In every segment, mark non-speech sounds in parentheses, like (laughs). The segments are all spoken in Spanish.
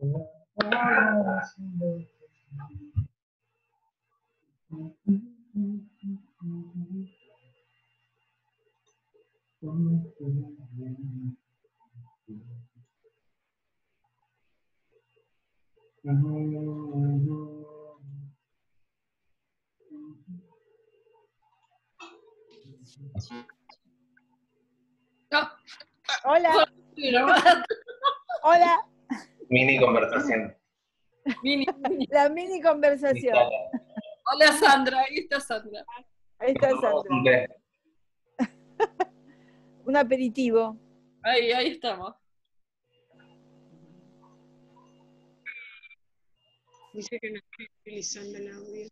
Hola. Hola. Mini conversación. Mini, mini. La mini conversación. Hola Sandra, ahí está Sandra. Ahí está Sandra. (laughs) Un aperitivo. Ahí, ahí estamos. Dice que no estoy utilizando el audio.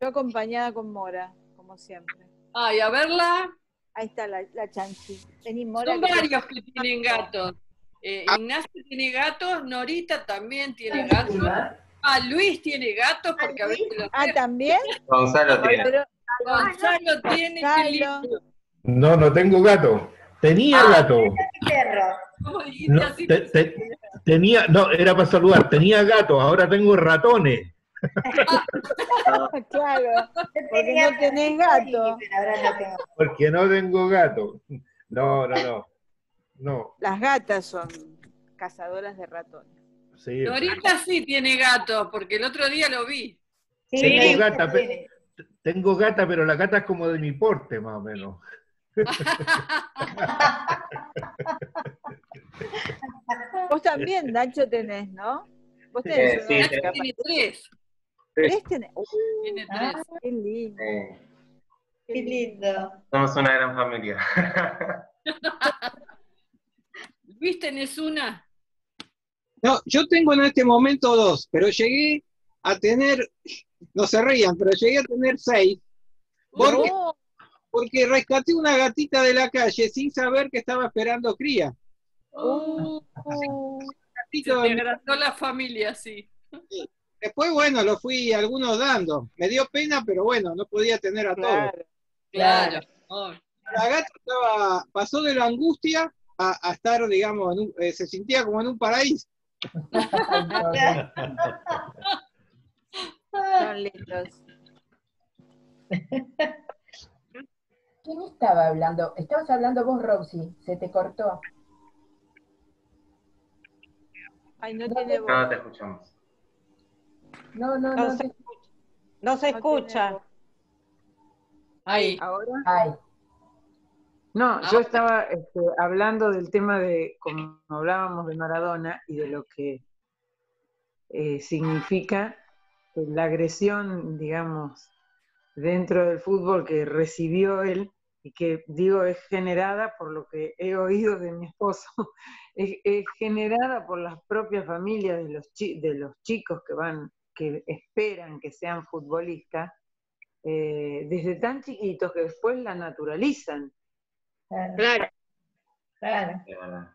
Yo acompañada con Mora, como siempre. Ay, a verla. Ahí está la, la chanchi. Vení, Mora. Son varios que tienen gatos. Eh, Ignacio tiene gatos, Norita también tiene gatos. Ah, Luis tiene gatos porque a veces los Ah, ¿también? Gonzalo tiene. Pero, Gonzalo tiene Gonzalo. No, no tengo gato. Tenía gato. Perro. ¿Cómo dijiste No, así? te- te- tenía, no, era para saludar. Tenía gato, ahora tengo ratones. (laughs) claro, (laughs) porque no tenés gato. Pero ahora no tengo. Porque no tengo gato. No, no, no. No, Las gatas son cazadoras de ratones. sí. Sí tiene gatos, porque el otro día lo vi. Sí, Tengo gata, pe- tiene. Tengo gata, pero la gata es como de mi porte, más o menos. (laughs) Vos también, Nacho, tenés, ¿no? Vos Eh, tenés sí, capaz- tiene tres. ¿Tres tenés? Uh, Tiene Ah, tres. qué lindo. Eh, qué lindo. somos una gran familia. (laughs) Luis, tenés una. No, yo tengo en este momento dos, pero llegué a tener, no se rían, pero llegué a tener seis, porque, No, porque rescaté una gatita de la calle sin saber que estaba esperando cría. uh, Se agrandó la familia, sí. después, bueno, lo fui algunos dando. Me dio pena, pero bueno, no podía tener a todos. claro. Claro. Oh, La gata estaba, pasó de la angustia a, a estar, digamos, en un- eh, se sentía como en un paraíso. Son lindos. ¿Quién estaba hablando? Estabas hablando vos, Roxy, se te cortó. Ay, no tiene voz. No te escuchamos. No, no, No no. se No se escucha. Ahí. Ahora, Ay, No, Ah. yo estaba este, hablando del tema de, como hablábamos de Maradona y de lo que eh, significa la agresión, digamos, dentro del fútbol que recibió él y que digo es generada por lo que he oído de mi esposo, (laughs) es, es generada por las propias familias de los, chi- de los chicos que van, que esperan que sean futbolistas, eh, desde tan chiquitos que después la naturalizan. Claro, Claro. claro.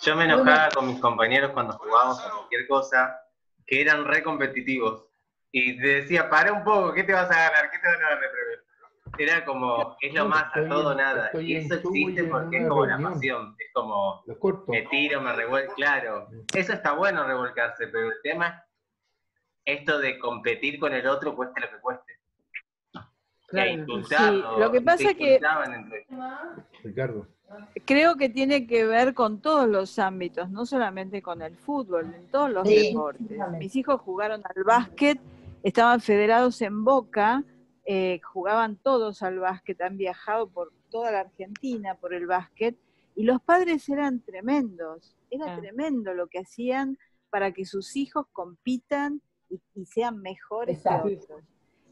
Yo me enojaba con mis compañeros cuando jugábamos a cualquier cosa, que eran re competitivos. Y te decía, para un poco, ¿qué te vas a ganar? ¿Qué te van a ganar de premio? Era como, es lo más, a todo en- nada. Y eso existe porque es como la pasión. Es como, me tiro, me revuelco, claro. Eso está bueno revolcarse, pero el tema es esto de competir con el otro, cueste lo que cueste. Claro, insultarlo, sí, lo que pasa es que- insultaban entre- Ricardo. creo que tiene que ver con todos los ámbitos, no solamente con el fútbol, en todos los Sí, deportes. Mis hijos jugaron al básquet, estaban federados en Boca, eh, jugaban todos al básquet, han viajado por toda la Argentina por el básquet, y los padres eran tremendos, era Ah. tremendo lo que hacían para que sus hijos compitan y, y sean mejores Exacto. que otros.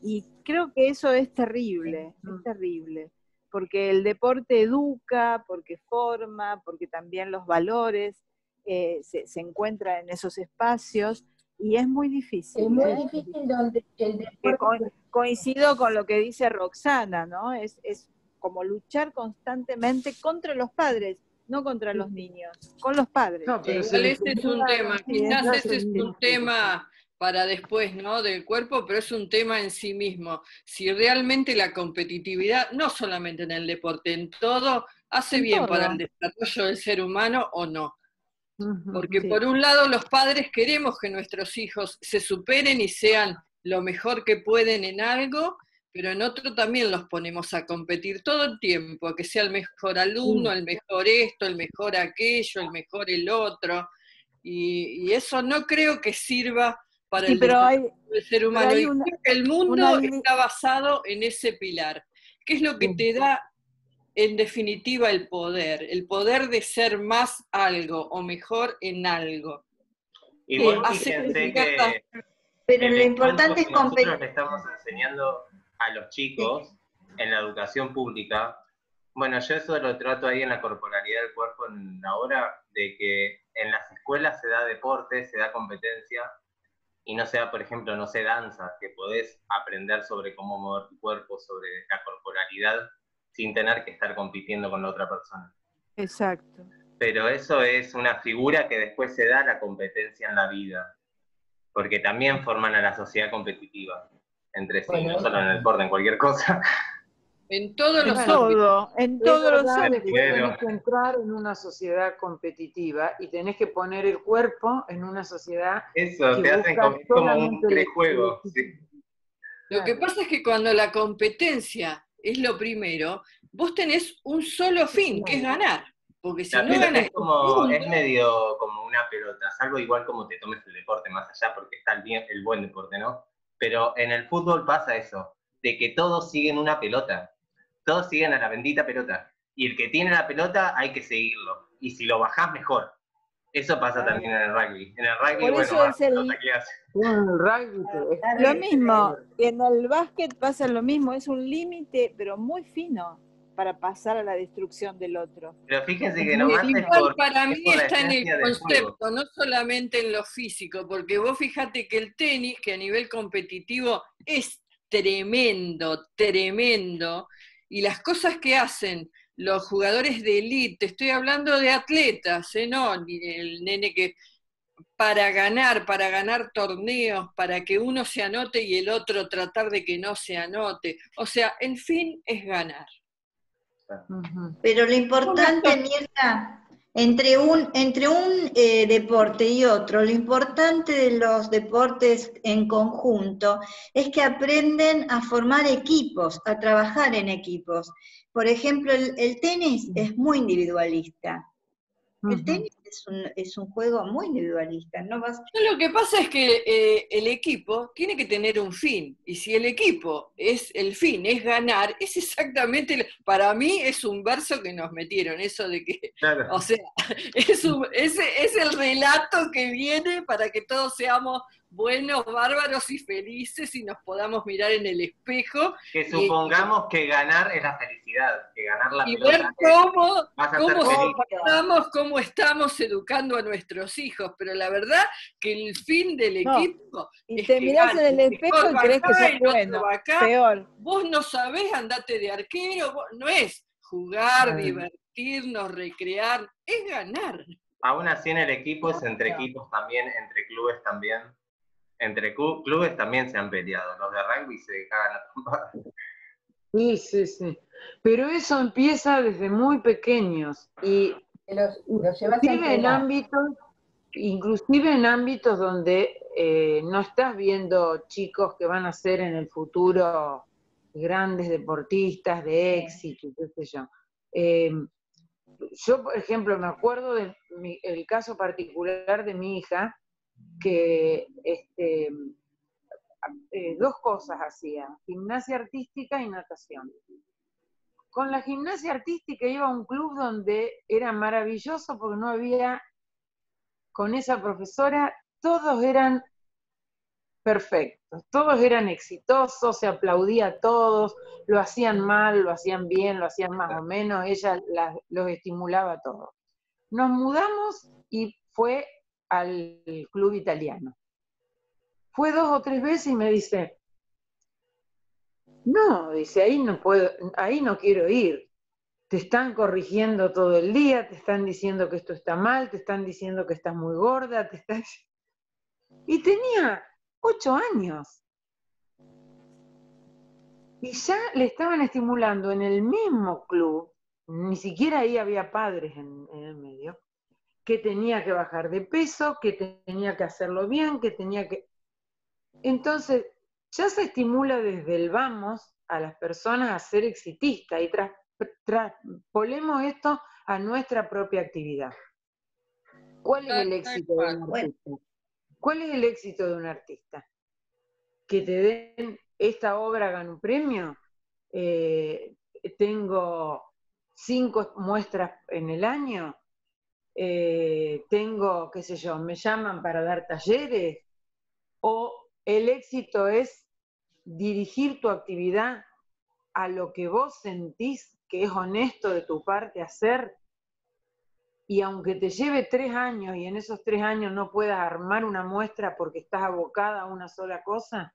Y creo que eso es terrible, es terrible, porque el deporte educa, porque forma, porque también los valores eh, se, se encuentran en esos espacios y es muy difícil. Es muy ¿eh? difícil donde el deporte co- coincido con lo que dice Roxana, ¿no? Es, es como luchar constantemente contra los padres, no contra los niños, con los padres. No, pero ese es un tema, quizás ese es un tema para después, ¿no? Del cuerpo, pero es un tema en sí mismo. Si realmente la competitividad, no solamente en el deporte, en todo, hace En bien todo. para el desarrollo del ser humano o no. Porque por un lado los padres queremos que nuestros hijos se superen y sean lo mejor que pueden en algo, pero en otro también los ponemos a competir todo el tiempo, a que sea el mejor alumno, el mejor esto, el mejor aquello, el mejor el otro. Y, y eso no creo que sirva para Sí, el pero hay- del ser pero humano. hay Y una- que el mundo una está basado en ese pilar. ¿Qué es lo que te da, en definitiva, el poder? El poder de ser más algo o mejor en algo. Igual hace fíjense que- que Pero lo importante es que nosotros competir. le estamos enseñando a los chicos en la educación pública. Bueno, yo eso lo trato ahí en la corporalidad del cuerpo en la hora de que en las escuelas se da deporte, se da competencia y no se da, por ejemplo, no sé, danza, que podés aprender sobre cómo mover tu cuerpo, sobre la corporalidad sin tener que estar compitiendo con la otra persona. Exacto. Pero eso es una figura que después se da a la competencia en la vida, porque también forman a la sociedad competitiva entre sí, Bueno, no solo en el deporte, en cualquier cosa. En todos En los ámbitos. todo, en todos los ámbitos. tenés que entrar en una sociedad competitiva y tenés que poner el cuerpo en una sociedad Eso, que te hacen como, como un el- sí. Lo que pasa es que cuando la competencia es lo primero, vos tenés un solo fin, que es ganar. Porque si La no ganas, es como, es medio como una pelota, salvo igual como te tomes el deporte más allá, porque está el, bien, el buen deporte, ¿no? Pero en el fútbol pasa eso, de que todos siguen una pelota, todos siguen a la bendita pelota, y el que tiene la pelota hay que seguirlo, y si lo bajás mejor. Eso pasa también en el rugby. En el rugby, Por bueno, más el- el rugby te- Lo mismo, en el básquet pasa lo mismo, es un límite, pero muy fino para pasar a la destrucción del otro. Pero fíjense que nomás es igual por, para es mí está en el concepto, no solamente en lo físico, porque vos fíjate que el tenis, que a nivel competitivo es tremendo, tremendo, y las cosas que hacen los jugadores de élite, estoy hablando de atletas, ¿eh? no ni el nene que para ganar, para ganar torneos, para que uno se anote y el otro tratar de que no se anote. O sea, el fin es ganar. Pero lo importante, Mirta, entre un, entre un eh, deporte y otro, lo importante de los deportes en conjunto es que aprenden a formar equipos, a trabajar en equipos. Por ejemplo, el, el tenis es muy individualista. El tenis es un, es un juego muy individualista. No vas, Lo que pasa es que eh, el equipo tiene que tener un fin, y si el equipo es el fin, es ganar, (laughs) es exactamente, el- para mí es un verso que nos metieron, eso de que, Claro. o sea, (laughs) es, un- ese es el relato que viene para que todos seamos buenos, bárbaros y felices y nos podamos mirar en el espejo Que supongamos que ganar es la felicidad, que ganar la y ver pelota cómo, cómo estamos, cómo estamos educando a nuestros hijos, pero la verdad que el fin del No, equipo Y es te que mirás en gane. el El espejo y crees que sos bueno. acá. Peor. Vos no sabés, andate de arquero, vos- no es jugar, divertirnos, recrear, es ganar. Aún así en el equipo es entre equipos también, entre clubes también. Entre clubes también se han peleado. Los de rugby se cagan a trompadas. Sí, sí, sí. Pero eso empieza desde muy pequeños y Que los, los llevas a inclusive en ámbitos, inclusive en ámbitos donde eh, no estás viendo chicos que van a ser en el futuro grandes deportistas de éxito, qué sé yo. Eh, yo, por ejemplo, me acuerdo del el caso particular de mi hija, que este, eh, dos cosas hacía, gimnasia artística y natación. Con la gimnasia artística iba a un club donde era maravilloso porque no había, con esa profesora, todos eran perfectos, todos eran exitosos, se aplaudía a todos, lo hacían mal, lo hacían bien, lo hacían más o menos, ella los estimulaba a todos. Nos mudamos y fue al club italiano. Fue dos o tres veces y me dice, no, dice, ahí no puedo, ahí no quiero ir. Te están corrigiendo todo el día, te están diciendo que esto está mal, te están diciendo que estás muy gorda, te están... (laughs) Y tenía ocho años. Y ya le estaban estimulando en el mismo club, ni siquiera ahí había padres en el medio, que tenía que bajar de peso, que tenía que hacerlo bien, que tenía que... Entonces, ya se estimula desde el vamos a las personas a ser exitistas y traspolemos esto a nuestra propia actividad. ¿Cuál es el éxito de un artista? ¿Cuál es el éxito de un artista? Que te den esta obra gana un premio. Eh, tengo cinco muestras en el año. Eh, tengo, qué sé yo, me llaman para dar talleres. O el éxito es dirigir tu actividad a lo que vos sentís que es honesto de tu parte hacer y aunque te lleve tres años y en esos tres años no puedas armar una muestra porque estás abocada a una sola cosa,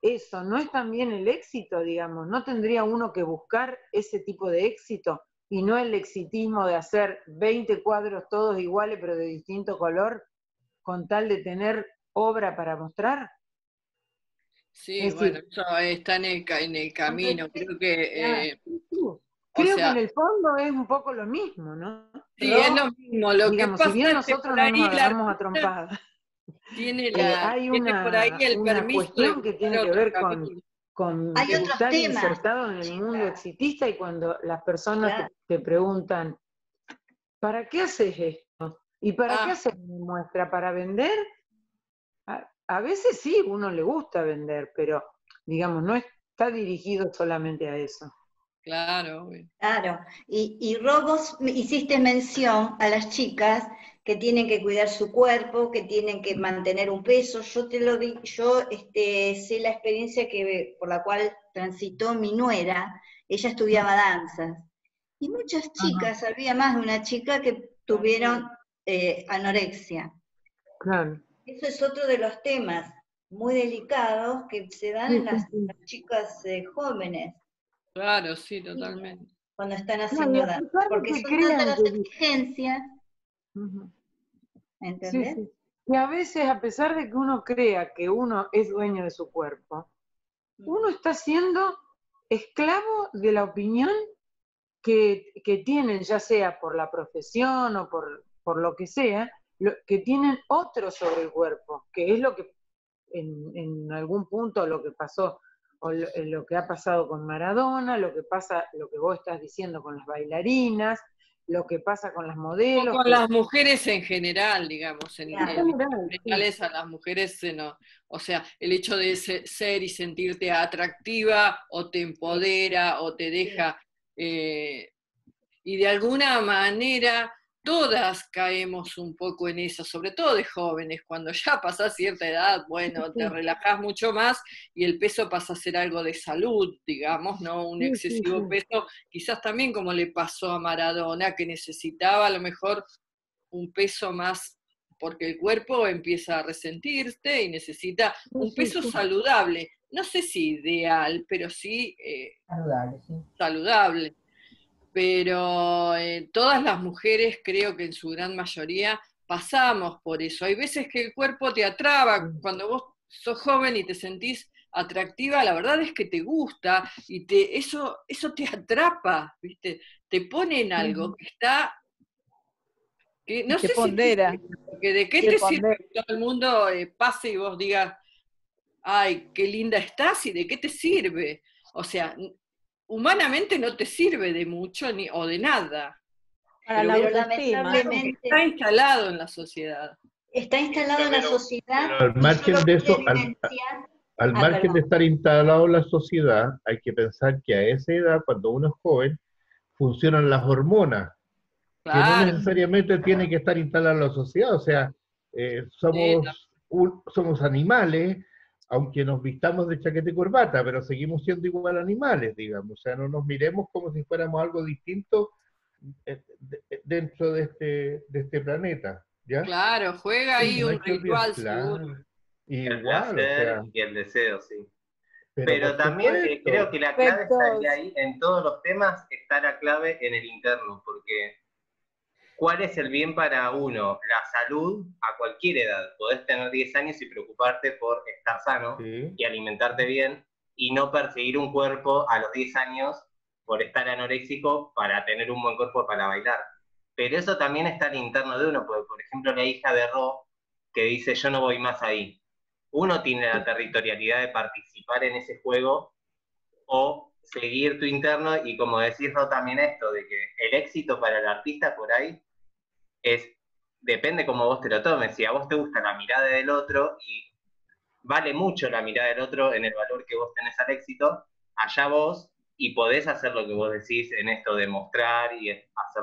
eso no es también el éxito, digamos, no tendría uno que buscar ese tipo de éxito y no el exitismo de hacer 20 cuadros todos iguales pero de distinto color con tal de tener obra para mostrar. Sí, bueno, eso está en el, en el camino, creo que... Eh, Creo que en el fondo es un poco lo mismo, ¿no? Sí, es lo mismo. Lo que pasa si bien nosotros no nos agarramos a trompadas. Tiene (laughs) la, hay una, por ahí el una permiso cuestión que tiene que ver con, con Hay otros estar temas, insertado en el mundo exitista y cuando las personas Claro. te, te preguntan, ¿para qué haces esto? ¿Y para Ah. qué haces una muestra? ¿Para vender? A, a veces sí, uno le gusta vender, pero digamos, no está dirigido solamente a eso. Claro. Claro, y, y Robos hiciste mención a las chicas que tienen que cuidar su cuerpo, que tienen que mantener un peso. Yo te lo di, yo este, sé la experiencia que, por la cual transitó mi nuera, ella estudiaba danzas. Y muchas chicas, había más de una chica que tuvieron eh, anorexia. Claro. Eso es otro de los temas muy delicados que se dan en las, las chicas eh, jóvenes Claro, sí, totalmente. cuando están haciendo a danza, porque que son crean tantas las exigencias, Ujú. Sí, ¿entendés? sí. Y a veces, a pesar de que uno crea que uno es dueño de su cuerpo, uno está siendo esclavo de la opinión que, que tienen, ya sea por la profesión o por, por lo que sea, lo- que tienen otros sobre el cuerpo, que es lo que en, en algún punto lo que pasó, o lo, eh, lo que ha pasado con Maradona, lo que pasa, lo que vos estás diciendo con las bailarinas, lo que pasa con las modelos. Con que- las mujeres en general, digamos, en, Claro. en general, sí. a las mujeres, se no- o sea, el hecho de se- ser y sentirte atractiva o te empodera o te deja, eh, y de alguna manera todas caemos un poco en eso, sobre todo de jóvenes, cuando ya (laughs) pasás cierta edad, bueno, te Sí. relajás mucho más y el peso pasa a ser algo de salud, digamos, no un excesivo peso, quizás también como le pasó a Maradona, que necesitaba a lo mejor un peso más, porque el cuerpo empieza a resentirte y necesita un peso saludable. No sé si ideal, pero sí eh, Saludable, sí. saludable. Pero eh, todas las mujeres, creo que en su gran mayoría, pasamos por eso. Hay veces que el cuerpo te atrapa, cuando vos sos joven y te sentís atractiva, la verdad es que te gusta y te, eso, eso te atrapa, ¿viste? Te pone en algo que está... Que no Te sé si- porque de qué Te te sirve que todo el mundo eh, pase y vos digas, ay, qué linda estás y de qué te sirve. O sea, humanamente no te sirve de mucho ni, o de nada. Para Pero la Pero lamentablemente Está instalado en la sociedad. está instalado en la Pero- sociedad. pero al margen de eso, al-. Al Ah, margen perdón. de estar instalado en la sociedad, hay que pensar que a esa edad, cuando uno es joven, funcionan las hormonas, que no Claro, necesariamente tiene que estar instalada en la sociedad. O sea, eh, somos, un- somos animales, aunque nos vistamos de chaqueta y corbata, pero seguimos siendo igual animales, digamos. O sea, no nos miremos como si fuéramos algo distinto eh, de- dentro de este, de este planeta. ¿ya? claro, juega ahí un ritual seguro. claro. El Igual, o placer sea, y el deseo, sí. pero, también eh, supuesto. creo que la clave Perfectos. estaría ahí, en todos los temas está la clave en el interno, porque ¿cuál es el bien para uno? La salud a cualquier edad. Podés tener 10 años y preocuparte por estar sano Sí. y alimentarte bien y no perseguir un cuerpo a los 10 años por estar anoréxico para tener un buen cuerpo para bailar. pero eso también está al interno de uno, porque por ejemplo la hija de Ro, que dice yo no voy más ahí, uno tiene la territorialidad de participar en ese juego o seguir tu interno y como decís Ro también esto, de que el éxito para el artista por ahí es, depende cómo vos te lo tomes, si a vos te gusta la mirada del otro y vale mucho la mirada del otro en el valor que vos tenés al éxito, allá vos y podés hacer lo que vos decís en esto de mostrar y hacer,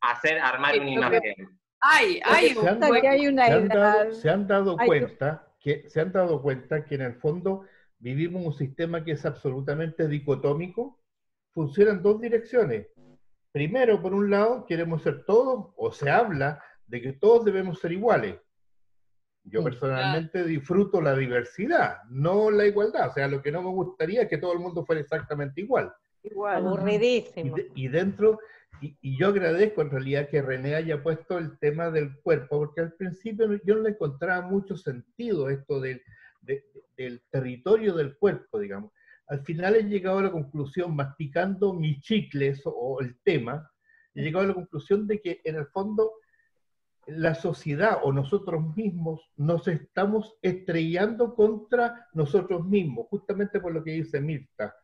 hacer armar una imagen. Hay, hay, se han, que hay una se han dado, edad. se han dado Ay, cuenta que se han dado cuenta que en el fondo vivimos un sistema que es absolutamente dicotómico, funciona en dos direcciones. Primero, por un lado, queremos ser todos, o se habla de que todos debemos ser iguales. Yo personalmente disfruto la diversidad, no la igualdad. O sea, lo que no me gustaría es que todo el mundo fuera exactamente igual. Igual. Y, Aburridísimo. de- y dentro, y, y yo agradezco en realidad que René haya puesto el tema del cuerpo, porque al principio yo no le encontraba mucho sentido esto del, de- del territorio del cuerpo, digamos. Al final he llegado a la conclusión, masticando mis chicles o, el tema, he llegado a la conclusión de que en el fondo la sociedad o nosotros mismos nos estamos estrellando contra nosotros mismos, justamente por lo que dice Mirta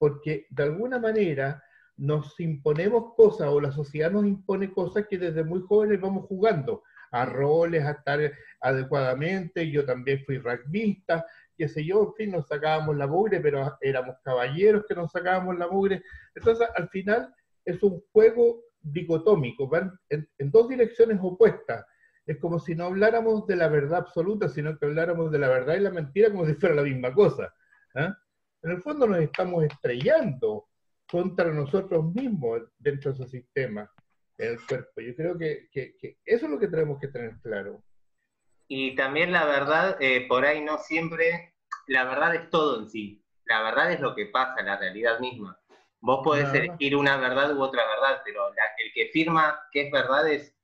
porque de alguna manera nos imponemos cosas o la sociedad nos impone cosas que desde muy jóvenes vamos jugando a roles, a estar adecuadamente. Yo también fui rugbyista, qué sé yo, en fin, nos sacábamos la mugre, pero éramos caballeros que nos sacábamos la mugre. Entonces, al final es un juego dicotómico, van en, dos direcciones opuestas. Es como si no habláramos de la verdad absoluta, sino que habláramos de la verdad y la mentira como si fuera la misma cosa. ¿ah? En el fondo nos estamos estrellando contra nosotros mismos dentro de ese sistema, el cuerpo. Yo creo que eso es lo que tenemos que tener claro. Y también la verdad, eh, por ahí no siempre, la verdad es todo en sí. La verdad es lo que pasa, la realidad misma. Vos podés elegir una verdad u otra verdad, pero la- el que firma que es verdad es,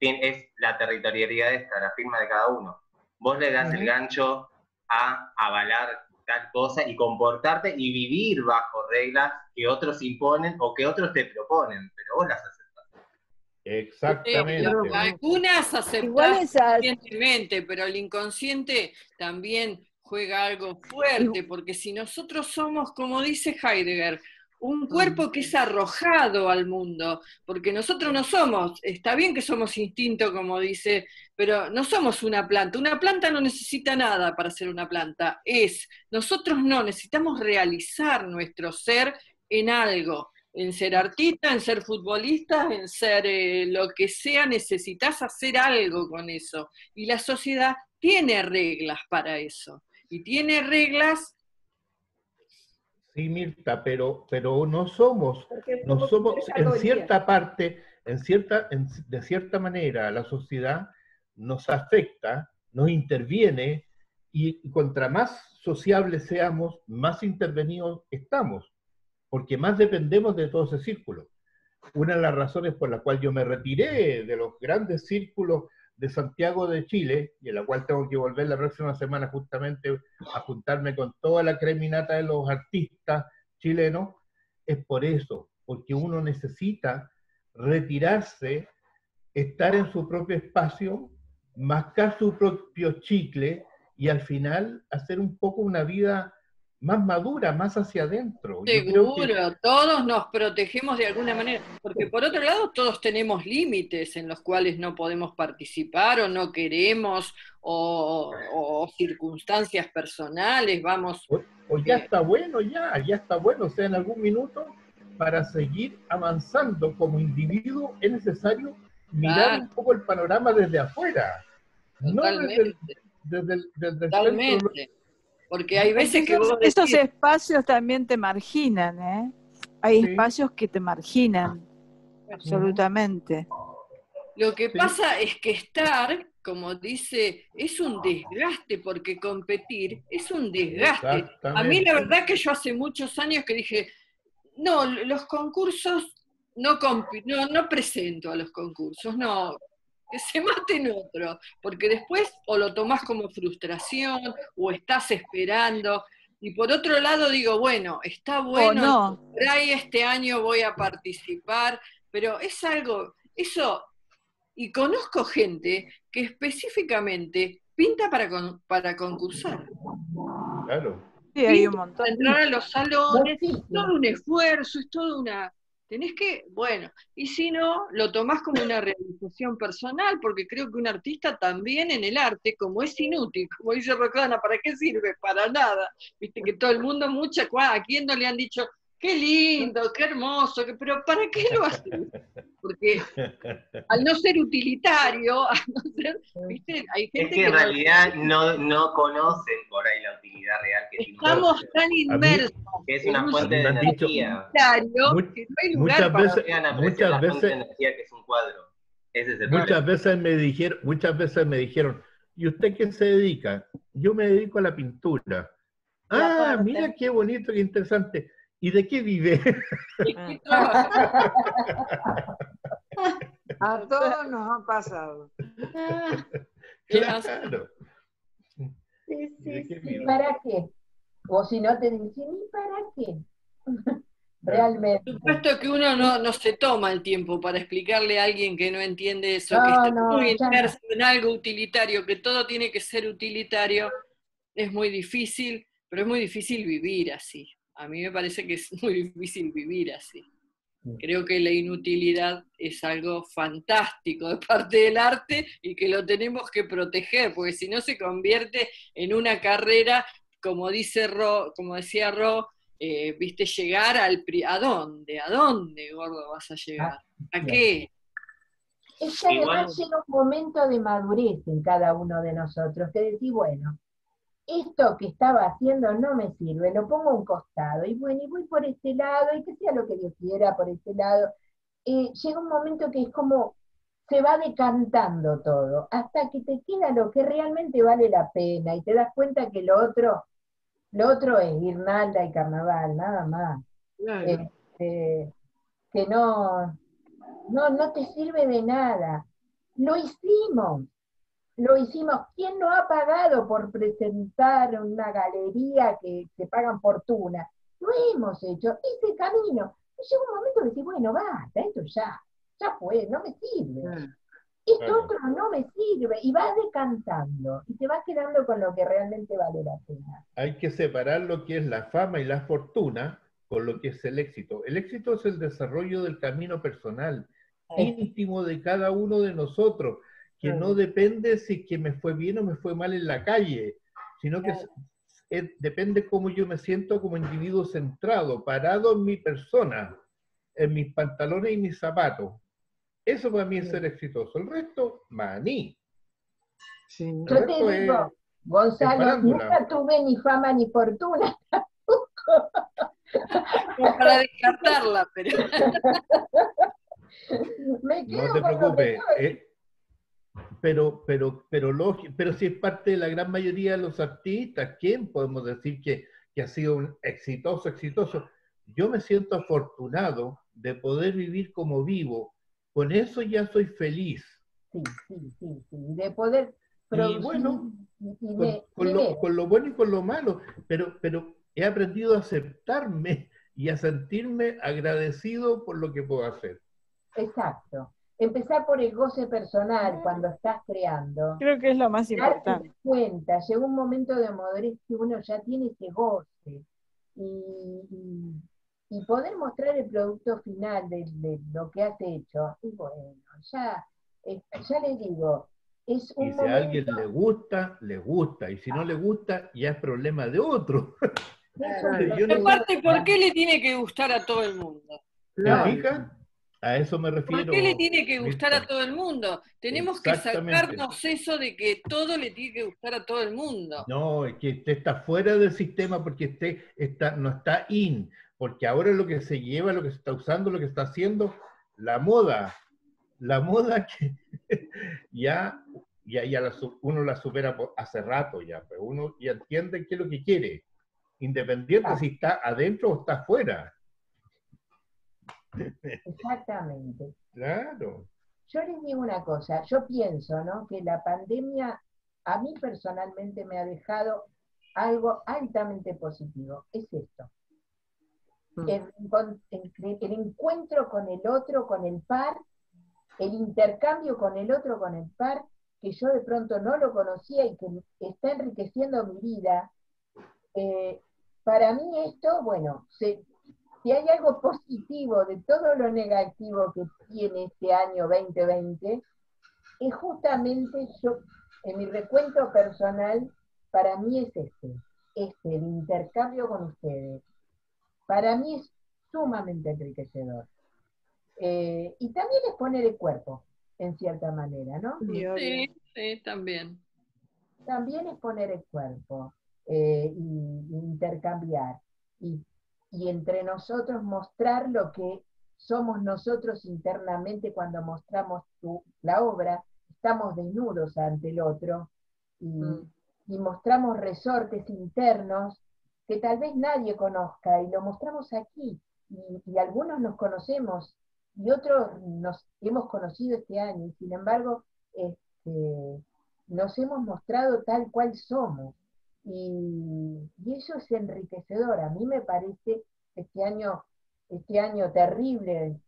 es la territorialidad esta, la firma de cada uno. Vos le das el gancho a avalar tal cosa y comportarte y vivir bajo reglas que otros imponen o que otros te proponen, pero vos las aceptás. Exactamente. Eh, algunas esas- conscientemente, pero el inconsciente también juega algo fuerte, porque si nosotros somos, como dice Heidegger, un cuerpo que es arrojado al mundo, porque nosotros no somos, está bien que somos instinto, como dice, pero no somos una planta. Una planta no necesita nada para ser una planta, es, nosotros no, necesitamos realizar nuestro ser en algo, en ser artista, en ser futbolista, en ser eh, lo que sea, necesitas hacer algo con eso. Y la sociedad tiene reglas para eso. Y tiene reglas Sí, Mirta, pero, pero no somos, no somos, en cierta parte, en cierta, en- de cierta manera, la sociedad nos afecta, nos interviene, y contra más sociables seamos, más intervenidos estamos, porque más dependemos de todo ese círculo. Una de las razones por la cual yo me retiré de los grandes círculos de Santiago de Chile, y en la cual tengo que volver la próxima semana justamente a juntarme con toda la creminata de los artistas chilenos, es por eso, porque uno necesita retirarse, estar en su propio espacio, mascar su propio chicle y al final hacer un poco una vida más madura, más hacia adentro. Que- Seguro, todos nos protegemos de alguna manera, porque por otro lado todos tenemos límites en los cuales no podemos participar o no queremos, o, o circunstancias personales, vamos. o ya está bueno, ya, ya está bueno. O sea, en algún minuto, para seguir avanzando como individuo, es necesario mirar Claro. un poco el panorama desde afuera. No desde el, Totalmente. desde el- desde el centro. Porque hay veces que Esos, vos esos espacios también te marginan, ¿eh? Hay Sí. espacios que te marginan, absolutamente. Lo que Sí. pasa es que estar, como dice, es un desgaste, porque competir es un desgaste. A mí la verdad que yo hace muchos años que dije, no, los concursos no, compi- no, no presento a los concursos, no, que se maten otros, porque después o lo tomás como frustración o estás esperando. Y por otro lado digo, bueno, está bueno, no. por ahí este año voy a participar, pero es algo, Eso, y conozco gente que específicamente pinta para, con- para concursar. Claro. Sí, hay un montón. Para entrar a los salones, es todo un esfuerzo, es toda una... Tenés que, bueno, y si no, lo tomás como una realización personal, porque creo que un artista también en el arte, como es inútil, como dice Rocana, ¿para qué sirve? Para nada. Viste que todo el mundo, mucha, ¿a quién no le han dicho, qué lindo, qué hermoso, pero ¿para qué lo haces? Porque al no ser utilitario, (laughs) al no ser, ¿viste? Hay Es gente que en realidad no, no conocen por ahí la utilidad real que estamos tan inmersos que es en una un fuente de mí energía. utilitario Mu- que no hay lugar muchas para... veces- Llegan a apreciar la muchas fuente de veces- energía que es un cuadro. Ese es el problema. Muchas veces me dijeron, muchas veces me dijeron, ¿y usted qué se dedica? Yo me dedico a la pintura. Ah, mira qué bonito, qué interesante. ¿Y de qué vive? ¿Qué trabaja? A todos nos ha pasado. Ah, claro. sí, ¿Y sí, qué? ¿Para qué? O si no te dicen, ¿y para qué? (laughs) Realmente. Por supuesto que uno no, no se toma el tiempo para explicarle a alguien que no entiende eso, No, que está no, muy inmerso en algo utilitario, que todo tiene que ser utilitario, es muy difícil, pero es muy difícil vivir así. A mí me parece que es (laughs) muy difícil vivir así. Creo que la inutilidad es algo fantástico de parte del arte y que lo tenemos que proteger, porque si no se convierte en una carrera, como dice Ro, como decía Ro, eh, viste, llegar al pri- ¿a dónde? ¿A dónde, gordo, vas a llegar? ¿A bien. qué? Es que además llega un momento de madurez en cada uno de nosotros, que decís, bueno, esto que estaba haciendo no me sirve, lo pongo a un costado, y bueno, y voy por este lado, y que sea lo que Dios quiera por este lado. Eh, llega un momento que es como, se va decantando todo, hasta que te queda lo que realmente vale la pena, y te das cuenta que lo otro, lo otro es guirnalda y carnaval, nada más. Claro. Este, que no, no, no te sirve de nada. Lo hicimos, lo hicimos. ¿Quién no ha pagado por presentar una galería que se pagan fortuna? Lo hemos hecho, ese camino. Y llega un momento que decís, bueno, basta, esto ya, ya fue, no me sirve. Claro. Esto Claro. otro no me sirve. Y vas decantando, y te vas quedando con lo que realmente vale la pena. Hay que separar lo que es la fama y la fortuna con lo que es el éxito. El éxito es el desarrollo del camino personal, íntimo de cada uno de nosotros, que Claro. no depende si es que me fue bien o me fue mal en la calle, sino que es- es- depende cómo yo me siento como individuo centrado, parado en mi persona, en mis pantalones y mis zapatos. Eso para mí es ser exitoso. El resto, maní. Sí. El Yo te resto es- digo, Gonzalo, nunca tuve ni fama ni fortuna. (laughs) Para descartarla, pero (laughs) Me quedo No te con lo que preocupes. Pero, pero, pero, lógi- pero si es parte de la gran mayoría de los artistas, ¿quién podemos decir que, que ha sido un exitoso, exitoso? Yo me siento afortunado de poder vivir como vivo. Con eso ya soy feliz. Sí, sí, sí, sí. De poder producir bueno, y- y Con, de- con lo, con lo bueno y con lo malo. Pero, pero he aprendido a aceptarme y a sentirme agradecido por lo que puedo hacer. Exacto. Empezar por el goce personal cuando estás creando. Creo que es lo más Darte importante. cuenta, llega un momento de madurez que uno ya tiene ese goce. Y, y- poder mostrar el producto final de, de lo que has hecho. Y bueno, ya, eh, ya les digo, es un Y si a alguien momento- le gusta, le gusta. Y si no le gusta, ya es problema de otro. (laughs) no- aparte, ¿por qué le tiene que gustar a todo el mundo? ¿Te Claro. A eso me ¿Por refiero. qué le tiene que gustar a todo el mundo? Tenemos que sacarnos eso de que todo le tiene que gustar a todo el mundo. No, es que usted está fuera del sistema porque usted está, no está in, porque ahora lo que se lleva, lo que se está usando, lo que está haciendo, la moda, la moda que (laughs) ya, ya, ya la uno la supera por- hace rato ya, pero uno ya entiende qué es lo que quiere, independiente Ah. si está adentro o está afuera. Exactamente. Claro. Yo les digo una cosa, yo pienso, ¿no? Que la pandemia a mí personalmente me ha dejado algo altamente positivo. Es esto. Mm. El, encon- el- el encuentro con el otro, con el par, el intercambio con el otro, con el par, que yo de pronto no lo conocía y que está enriqueciendo mi vida, eh, para mí esto, bueno, si hay algo positivo de todo lo negativo que tiene este año 2020, es justamente yo, en mi recuento personal, para mí es este, este, el intercambio con ustedes. Para mí es sumamente enriquecedor. Eh, y también es poner el cuerpo, en cierta manera, ¿no? Sí, sí, también. También es poner el cuerpo eh, y, intercambiar. Y, y entre nosotros mostrar lo que somos nosotros internamente cuando mostramos tu, la obra, estamos desnudos ante el otro y, Mm. y mostramos resortes internos que tal vez nadie conozca y lo mostramos aquí. Y, y algunos nos conocemos y otros nos hemos conocido este año y sin embargo este, nos hemos mostrado tal cual somos. Y, y eso es enriquecedor. A mí me parece este año, este año terrible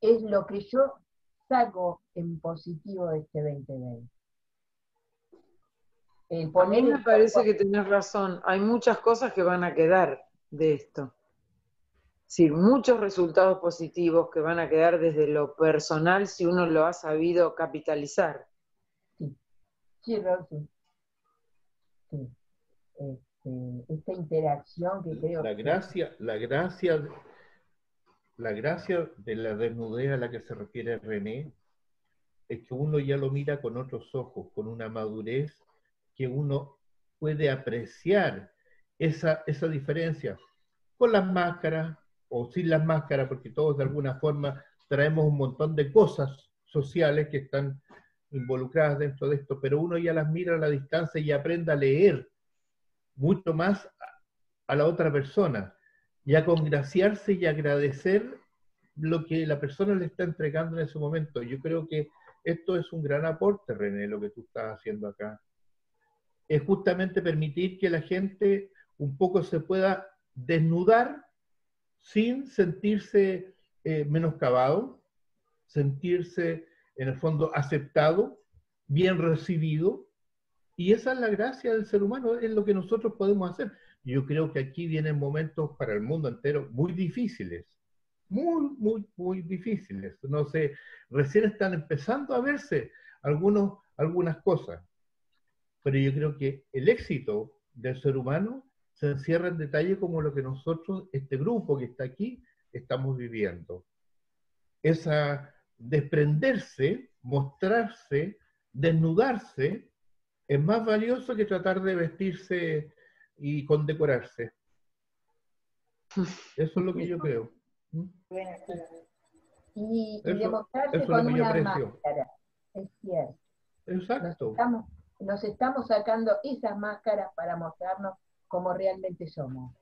es lo que yo saco en positivo de este 2020. El A mí me parece que tenés razón. Hay muchas cosas que van a quedar de esto. Es decir, muchos resultados positivos que van a quedar desde lo personal si uno lo ha sabido capitalizar. Sí, Rosy. Sí. Este, esta interacción que creo La que- gracia, la gracia, la gracia de la desnudez a la que se refiere René es que uno ya lo mira con otros ojos, con una madurez que uno puede apreciar esa, esa diferencia con las máscaras o sin las máscaras, porque todos de alguna forma traemos un montón de cosas sociales que están involucradas dentro de esto, pero uno ya las mira a la distancia y aprende a leer mucho más a la otra persona y a congraciarse y agradecer lo que la persona le está entregando en ese momento. Yo creo que esto es un gran aporte, René, lo que tú estás haciendo acá. Es justamente permitir que la gente un poco se pueda desnudar sin sentirse eh, menoscabado, sentirse en el fondo aceptado, bien recibido. Y esa es la gracia del ser humano, es lo que nosotros podemos hacer. Yo creo que aquí vienen momentos para el mundo entero muy difíciles, muy, muy, muy difíciles. No sé, recién están empezando a verse algunos, algunas cosas, pero yo creo que el éxito del ser humano se encierra en detalles como lo que nosotros, este grupo que está aquí, estamos viviendo. Esa desprenderse, mostrarse, desnudarse, es más valioso que tratar de vestirse y condecorarse. (laughs) Eso es lo que yo creo. ¿Mm? y, y Eso- demostrarse eso con una máscara. Es cierto. Nos Exacto. estamos, nos estamos sacando esas máscaras para mostrarnos como realmente somos.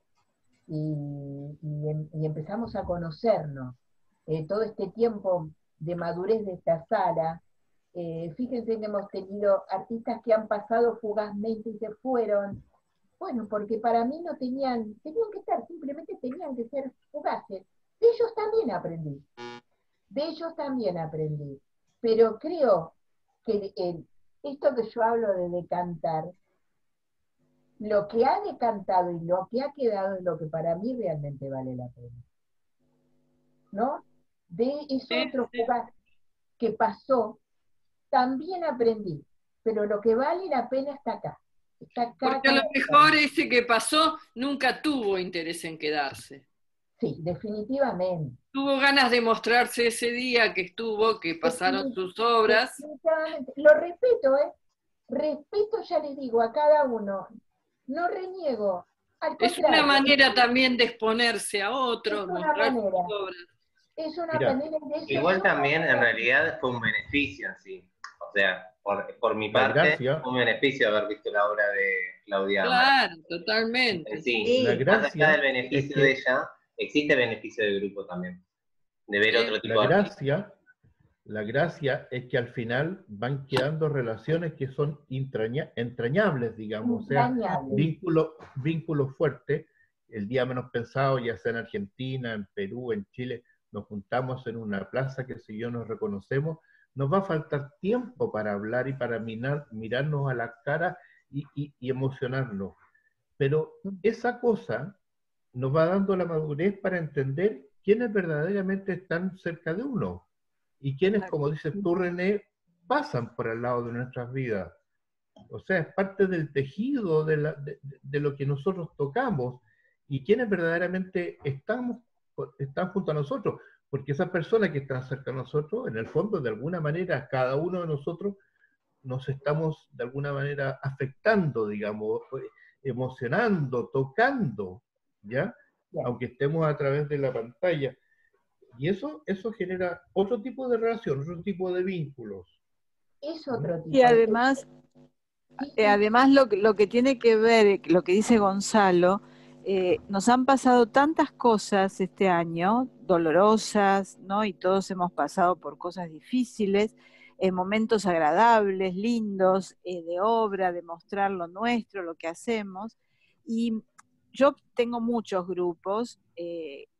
Y, y em- y empezamos a conocernos. Eh, todo este tiempo de madurez de esta sala, eh, fíjense que hemos tenido artistas que han pasado fugazmente y se fueron. Bueno, porque para mí no tenían, tenían que estar, simplemente tenían que ser fugaces. De ellos también aprendí. De ellos también aprendí. Pero creo que esto que yo hablo de decantar, lo que ha decantado y lo que ha quedado es lo que para mí realmente vale la pena. ¿No? De ese otro fugaz que pasó, también aprendí. Pero lo que vale la pena está acá. Está acá. Porque a lo mejor ese que pasó nunca tuvo interés en quedarse. Sí, definitivamente. Tuvo ganas de mostrarse ese día que estuvo, que pasaron sus obras. Definitivamente. Lo respeto, ¿eh? Respeto, ya les digo, a cada uno. No reniego. Al Es una manera también de exponerse a otros, Es una mostrar sus manera. obras. Es una Mira, manera de eso. Igual también en realidad fue un beneficio en sí. O sea, por, por mi parte, gracia. fue un beneficio haber visto la obra de Claudia. Claro, totalmente. En sí, Sí. La más allá gracia del beneficio es que- de ella, existe beneficio del grupo también. De ver otro tipo La de artistas. gracia, la gracia es que al final van quedando relaciones que son entraña- entrañables, digamos, o sea, vínculos vínculos fuertes, el día menos pensado, ya sea en Argentina, en Perú, en Chile, nos juntamos en una plaza que si yo nos reconocemos, nos va a faltar tiempo para hablar y para mirar, mirarnos a la cara y, y emocionarnos. Pero esa cosa nos va dando la madurez para entender quiénes verdaderamente están cerca de uno y quienes, como dices tú, René, pasan por el lado de nuestras vidas. O sea, es parte del tejido de, lo que nosotros tocamos y quienes verdaderamente estamos, están junto a nosotros. Porque esas personas que están cerca de nosotros, en el fondo, de alguna manera, cada uno de nosotros nos estamos de alguna manera afectando, digamos, emocionando, tocando, ¿ya? Aunque estemos a través de la pantalla. Y eso, eso genera otro tipo de relación, otro tipo de vínculos. Es otro tipo. Y además, eh, además lo, lo, que tiene que ver, lo que dice Gonzalo, eh, nos han pasado tantas cosas este año, dolorosas, ¿no? Y todos hemos pasado por cosas difíciles, eh, momentos agradables, lindos, de obra, de mostrar lo nuestro, lo que hacemos. Y yo tengo muchos grupos,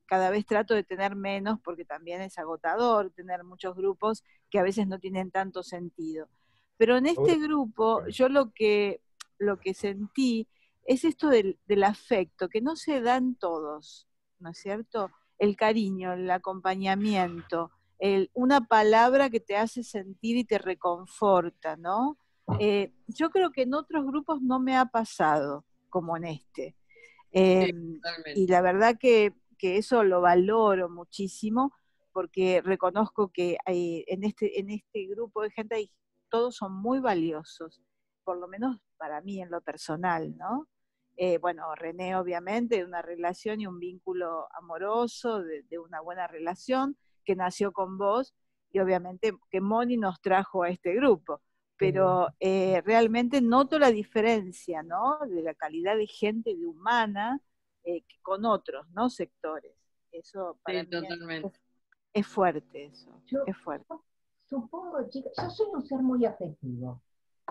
cada vez trato de tener menos porque también es agotador tener muchos grupos que a veces no tienen tanto sentido. Pero en este grupo yo lo que, lo que sentí es esto del, afecto, que no se dan todos, ¿no es cierto? El cariño, el acompañamiento, el, una palabra que te hace sentir y te reconforta, ¿no? Eh, yo creo que en otros grupos no me ha pasado como en este. Em, y la verdad que que eso lo valoro muchísimo porque reconozco que en, este, en este grupo de gente todos son muy valiosos, por lo menos para mí en lo personal, ¿no? Eh, bueno, René obviamente, una relación y un vínculo amoroso, de, una buena relación que nació con vos y obviamente que Moni nos trajo a este grupo. Pero eh, realmente noto la diferencia, ¿no? De la calidad de gente, de humana, eh, con otros, ¿no? Sectores. Eso para mí Es, fuerte eso, es fuerte. Supongo, chicas, yo soy un ser muy afectivo.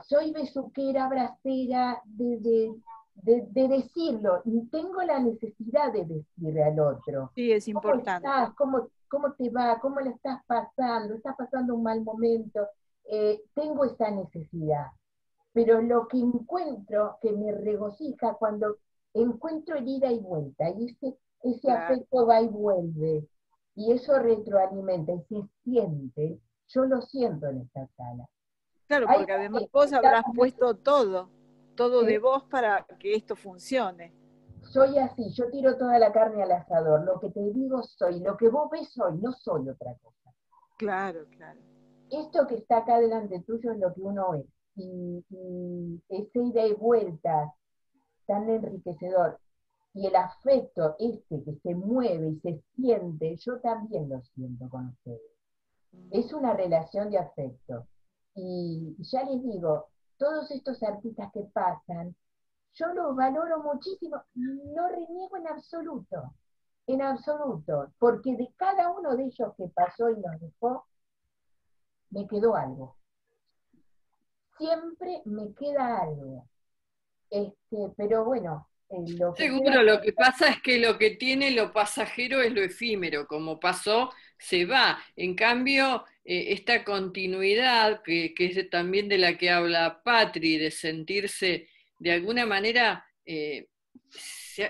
Soy besuquera, bracera, de, de, decirlo. Y tengo la necesidad de decirle al otro. Sí, es importante. ¿Cómo estás? ¿Cómo, cómo te va? ¿Cómo le estás pasando? ¿Estás pasando un mal momento? Eh, tengo esa necesidad. Pero lo que encuentro que me regocija cuando encuentro ida y vuelta, y ese, ese afecto va y vuelve, y eso retroalimenta, y se siente, yo lo siento en esta sala. Claro, porque además vos habrás puesto todo, todo de vos para que esto funcione. Soy así, yo tiro toda la carne al asador, lo que te digo soy, lo que vos ves soy, no soy otra cosa. Claro, claro. Esto que está acá delante tuyo es lo que uno es. Y, y ese ida y vuelta, tan enriquecedor. Y el afecto este que se mueve y se siente, yo también lo siento con ustedes. Es una relación de afecto. Y ya les digo, todos estos artistas que pasan, yo los valoro muchísimo, no reniego en absoluto, en absoluto, porque de cada uno de ellos que pasó y nos dejó, me quedó algo. Siempre me queda algo. Este, pero bueno, lo Seguro, lo que pasa es que lo que tiene lo pasajero es lo efímero, como pasó, se va. En cambio, eh, esta continuidad, que, es también de la que habla Patri, de sentirse de alguna manera eh,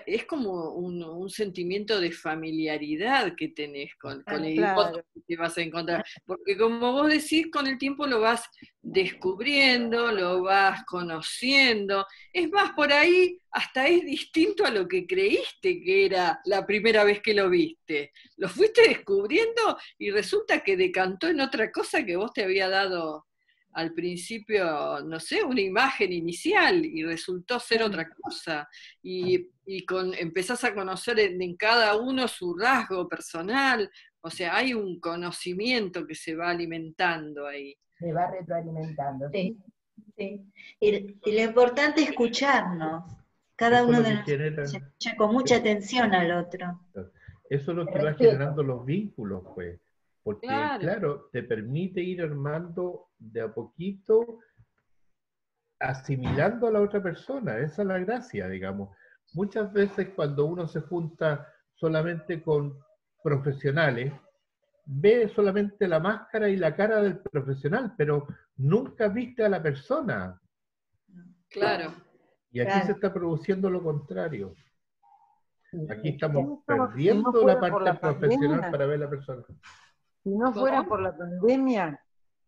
es como un, sentimiento de familiaridad que tenés con, ah, el hijo que vas a encontrar. Porque como vos decís, con el tiempo lo vas descubriendo, lo vas conociendo. Es más, por ahí hasta es distinto a lo que creíste que era la primera vez que lo viste. Lo fuiste descubriendo y resulta que decantó en otra cosa que vos te había dado al principio, no sé, una imagen inicial y resultó ser otra cosa. Y, y con, empezás a conocer en, cada uno su rasgo personal, o sea, hay un conocimiento que se va alimentando ahí. Se va retroalimentando. Sí, sí. Y, lo importante es escucharnos. Cada uno de nosotros se escucha con mucha atención al otro. Eso es lo que va generando los vínculos, pues. Porque, claro. te permite ir armando de a poquito, asimilando a la otra persona. Esa es la gracia, digamos. Muchas veces cuando uno se junta solamente con profesionales, ve solamente la máscara y la cara del profesional, pero nunca viste a la persona. Claro. Y aquí Claro. se está produciendo lo contrario. Aquí estamos Si no fuera perdiendo la parte profesional pandemia, para ver la persona. Si no fuera por la pandemia,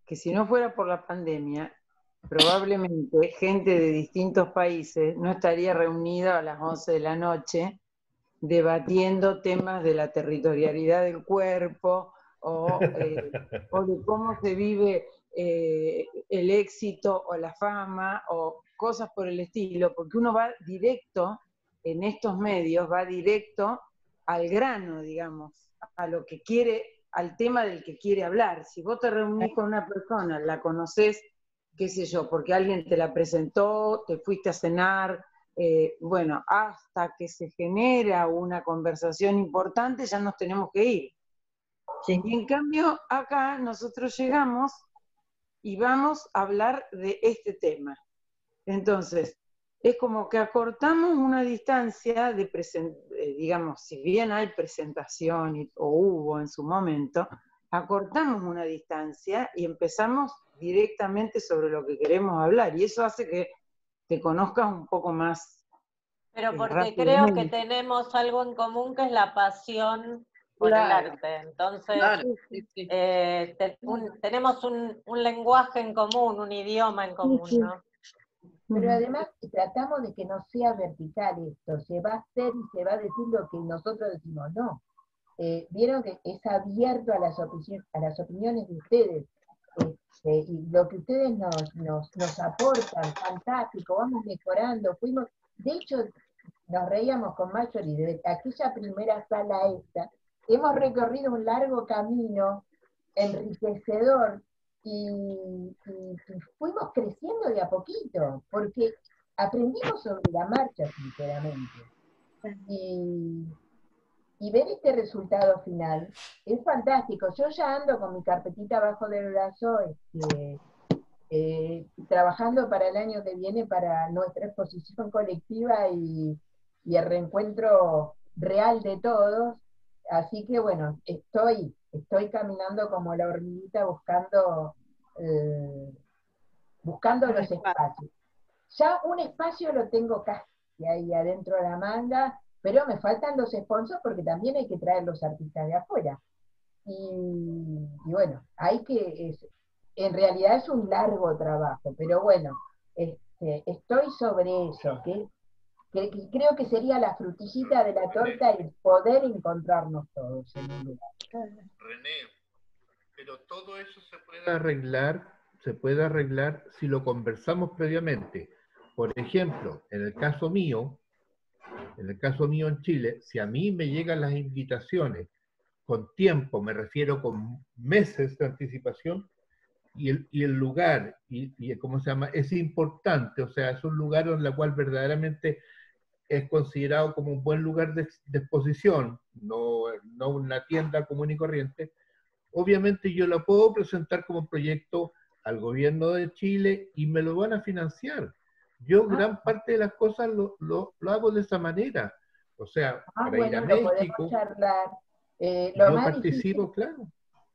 que si no fuera por la pandemia, probablemente gente de distintos países no estaría reunida a las 11 de la noche debatiendo temas de la territorialidad del cuerpo o, eh, (laughs) o de cómo se vive eh, el éxito o la fama o cosas por el estilo, porque uno va directo en estos medios, va directo al grano, digamos, a lo que quiere, al tema del que quiere hablar. Si vos te reunís con una persona, la conoces, qué sé yo, porque alguien te la presentó, te fuiste a cenar, eh, bueno, hasta que se genera una conversación importante, ya nos tenemos que ir. Y en cambio, acá nosotros llegamos y vamos a hablar de este tema. Entonces, es como que acortamos una distancia de, eh, digamos, si bien hay presentación y- o hubo en su momento, acortamos una distancia y empezamos directamente sobre lo que queremos hablar. Y eso hace que te conozcas un poco más. Pero eh, porque creo que tenemos algo en común que es la pasión por Claro. el arte. Entonces, Claro, sí, sí. eh, te- un- tenemos un, un lenguaje en común, un idioma en común, sí. ¿no? Pero además tratamos de que no sea vertical esto, se va a hacer y se va a decir lo que nosotros decimos, no. Eh, Vieron que es abierto a las, opiniones, a las opiniones de ustedes, este, y lo que ustedes nos, nos, nos aportan, fantástico, vamos mejorando, fuimos, de hecho, nos reíamos con Marjorie, desde aquella primera sala esta, hemos recorrido un largo camino enriquecedor y, y- y fuimos creciendo de a poquito, porque aprendimos sobre la marcha, sinceramente. Y, y ver este resultado final es fantástico. Yo ya ando con mi carpetita abajo del brazo, este, eh, trabajando para el año que viene para nuestra exposición colectiva y, y el reencuentro real de todos. Así que bueno, estoy, estoy caminando como la hormiguita buscando, eh, buscando Un los espacio. espacios. Ya un espacio lo tengo casi ahí adentro de la manga, pero me faltan los sponsors porque también hay que traer los artistas de afuera. Y, y bueno, hay que, es- en realidad es un largo trabajo, pero bueno, este, estoy sobre eso, que, que- que creo que sería la frutillita de la torta el poder encontrarnos todos en un lugar. René, pero todo eso se puede arreglar, se puede arreglar si lo conversamos previamente. Por ejemplo, en el caso mío, en el caso mío en Chile, si a mí me llegan las invitaciones con tiempo, me refiero con meses de anticipación, y el, y el lugar, y, y ¿cómo se llama? Es importante, o sea, es un lugar en el cual verdaderamente es considerado como un buen lugar de, de exposición, no, no una tienda común y corriente, obviamente yo lo puedo presentar como proyecto al gobierno de Chile y me lo van a financiar. Yo Ah. gran parte de las cosas lo, lo- lo hago de esa manera. O sea, Ah, para ir a bueno, México. Eh, lo yo participo, difícil claro.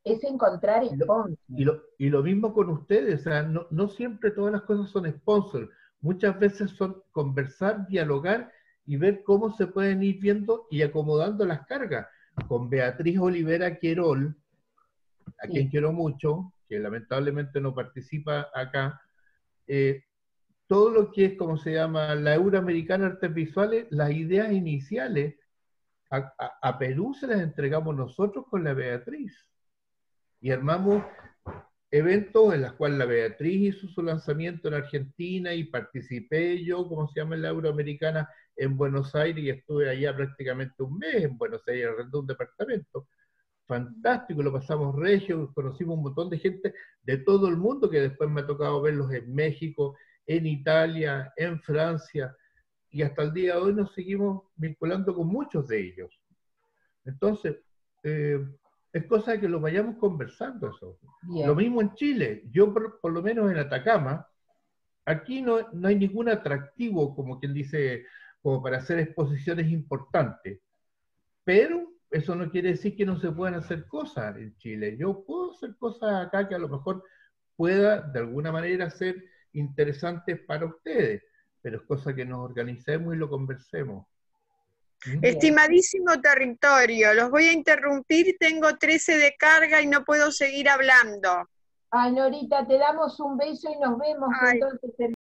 es encontrar Y lo- sponsors. Y lo, y lo mismo con ustedes, o sea, no, no siempre todas las cosas son sponsor, muchas veces son conversar, dialogar y ver cómo se pueden ir viendo y acomodando las cargas. Con Beatriz Olivera Querol, a Sí. quien quiero mucho, que lamentablemente no participa acá, eh, todo lo que es, como se llama, la Euroamericana Artes Visuales, las ideas iniciales, a, a- a Perú se las entregamos nosotros con la Beatriz. Y armamos eventos en los cuales la Beatriz hizo su lanzamiento en Argentina y participé yo, como se llama en la Euroamericana, en Buenos Aires y estuve allá prácticamente un mes en Buenos Aires, arrendé un departamento. Fantástico, lo pasamos regio, conocimos un montón de gente de todo el mundo que después me ha tocado verlos en México, en Italia, en Francia, y hasta el día de hoy nos seguimos vinculando con muchos de ellos. Entonces, eh, es cosa de que lo vayamos conversando eso. Bien. Lo mismo en Chile. Yo, por, por lo menos en Atacama, aquí no, no hay ningún atractivo, como quien dice, como para hacer exposiciones importantes. Pero eso no quiere decir que no se puedan hacer cosas en Chile. Yo puedo hacer cosas acá que a lo mejor pueda de alguna manera ser interesantes para ustedes, pero es cosa que nos organicemos y lo conversemos. Estimadísimo territorio, los voy a interrumpir, tengo 13 de carga y no puedo seguir hablando. Ay, Norita, te damos un beso y nos vemos Ay. entonces el